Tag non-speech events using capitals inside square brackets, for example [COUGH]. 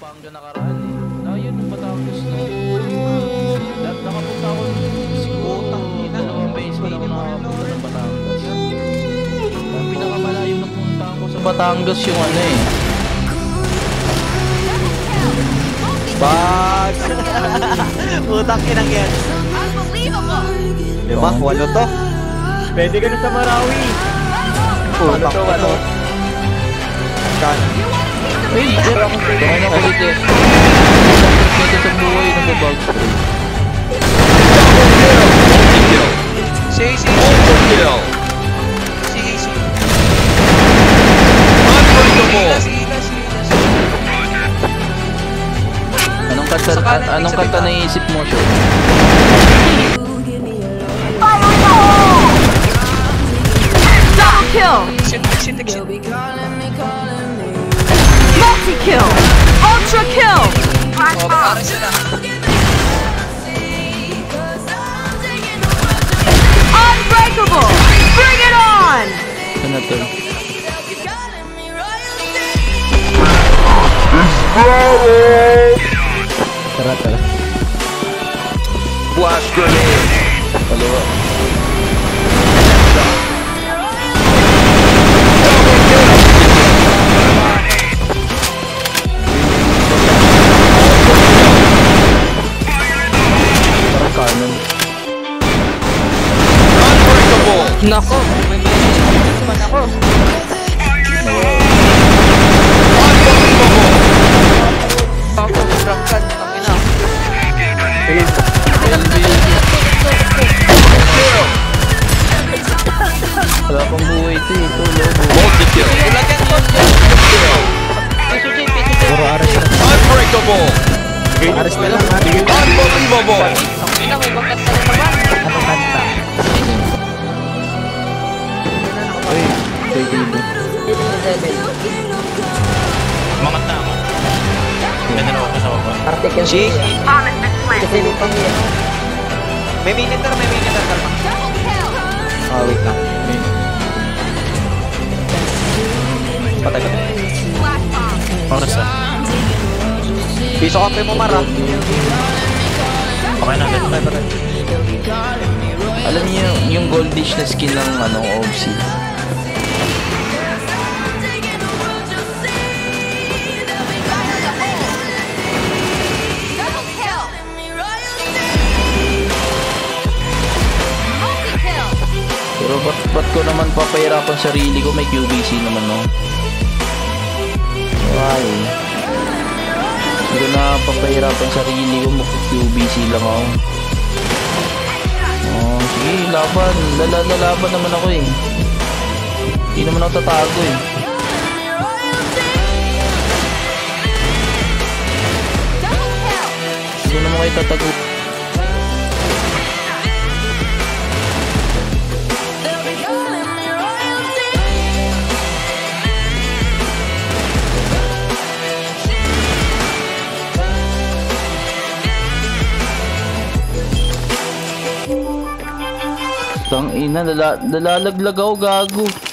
Pampanga nakaraan eh. Layo ng Batangas no. Lahat nakapunta ako siguro dalawang beses pa ako nakapunta ng Batangas. Ang pinakamalayo na punta ko sa Batangas yung ano eh. Bag! [LAUGHS] Utang inang yan. Unbelievable! Diba? Walo to. Pwede ka na sa Marawi. Walo to, walo. Kan. Kaya na kulit eh. Kaya sa buhay ng babag. Overkill! Sige, sige. Unbreakable! Sige, sige, sige. Anong kanta, anong kanta naisip mo, Sean? Double kill! Exit, exit, exit. Multi kill! Ultra Multi-kill! Ultra-kill! Flash bomb! Unbreakable! Bring it on! It's Flash grenade! Nako, may message pa ako. Ako, sobrang kan. Ang ina. Wala pang buhay ito eh. Ito, sa baba. G. May minitor, may minitor. Kalma. Ah, wait lang. May- Patay ka. Oras na. Piso kampi mo, Mara. Okay na, ganda. Alam niyo yung, yung goldish na skin ng ano, OBC. Ko naman papahirapan sarili ko? May QBC naman, no? Why? Hindi na papahirapan sarili ko. Mag-QBC lang ako. Oh, sige, laban. Lala, lalaban naman ako eh. Hindi naman ako tatago eh. Hindi naman kayo tatago. Tang ina, lala, lalalaglag ako gago.